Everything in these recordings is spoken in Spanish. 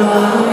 Lord.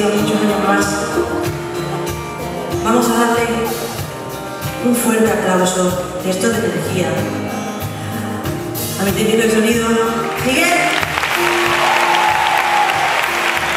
Sigan muchos más. Vamos a darle un fuerte aplauso de esto de energía. A mi técnico de sonido, Miguel.